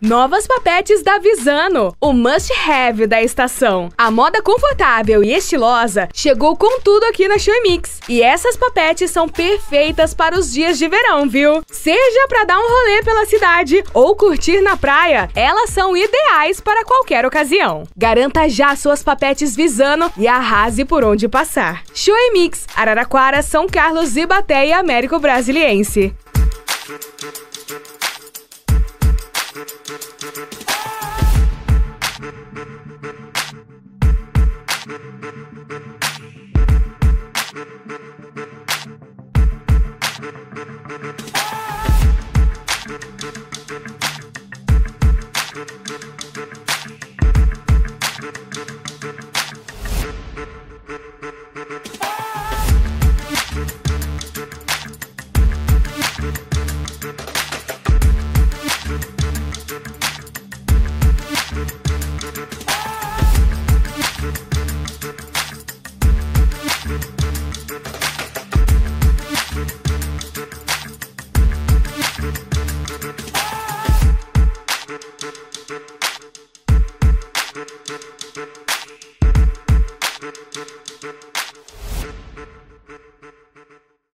Novas papetes da Visano, o must-have da estação. A moda confortável e estilosa chegou com tudo aqui na Show Mix. E essas papetes são perfeitas para os dias de verão, viu? Seja para dar um rolê pela cidade ou curtir na praia, elas são ideais para qualquer ocasião. Garanta já suas papetes Visano e arrase por onde passar. Show Mix, Araraquara, São Carlos, Ibaté e Américo Brasiliense. Ah!